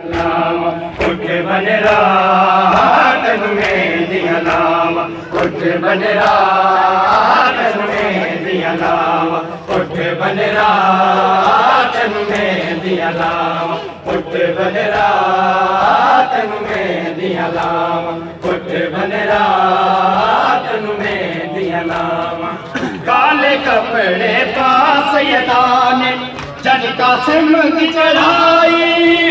उठ बन रात में दिया नाम उठ बन रात में दिया नाम उठ बन रात में दिया नाम उठ बन रात में दिया नाम उठ बन रात में दिया नाम। काले कपड़े पास सिम चढ़ाई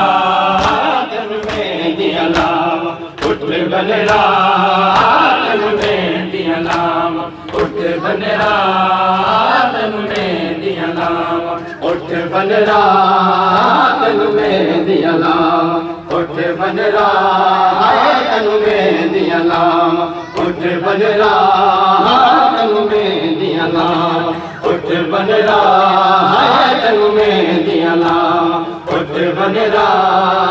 दाठ बजरा त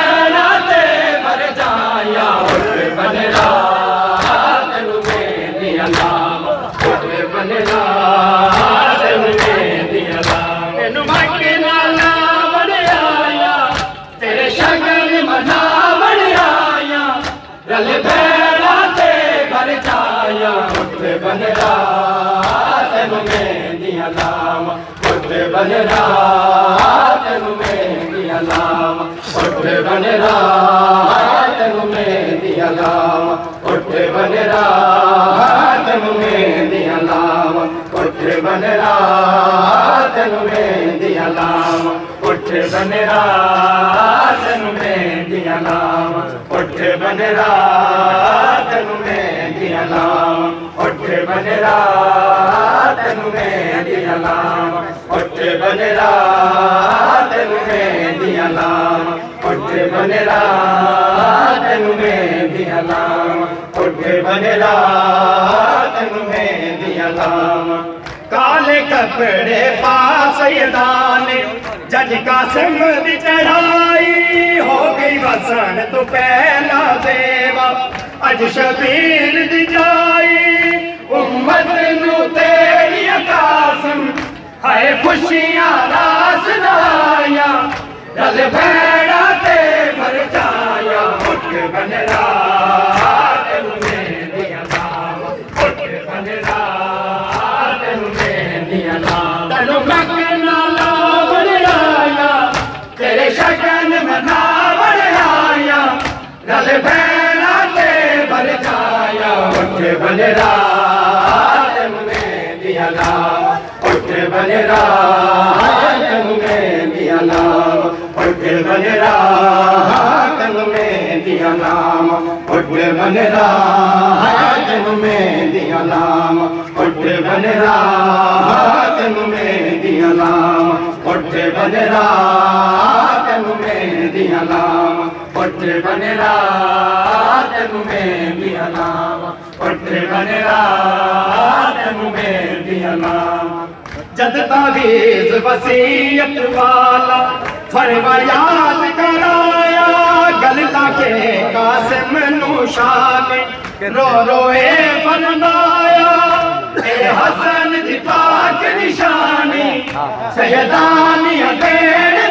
दाम बनार काले कपड़े पास दान जज का सिंह चढ़ाई تون پيلا ديوا. اڄ شبيل جي متون تير هئي خشيان داس نه وڃدا وڃان دام دام ڪجهه بجا में दिया नाम उठ बन रात में दिया नाम उठ बन रात में दिया नाम। जद तावीज वसीयत वाला फरवा याद कराया गलता के कासिम नुशाने रो रोए फरमाया ए हसन दी पाक निशानी सैयदानी देन दुआना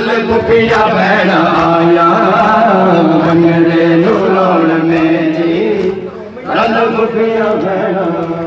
भेण मुखिया भेण